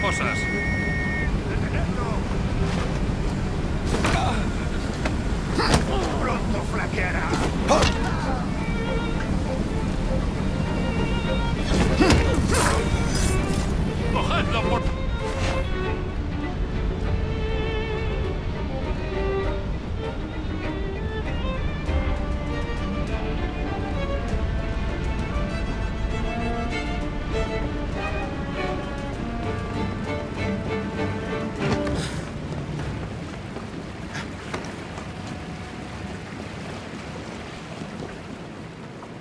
cosas. Pronto flaqueará.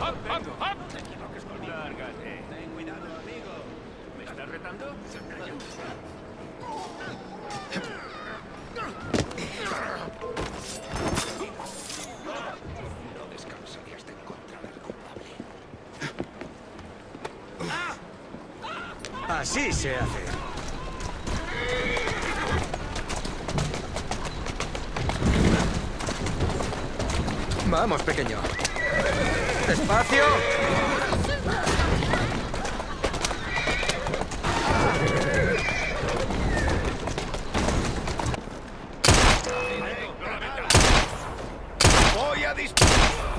¡Hop, hop, hop! Te. Lárgate. Ten cuidado, amigo. ¿Me estás retando? No descansaré hasta encontrar al culpable. Así se hace. Vamos, pequeño. Este ¡Despacio! ¡Voy a disparar!